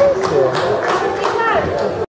Obrigado.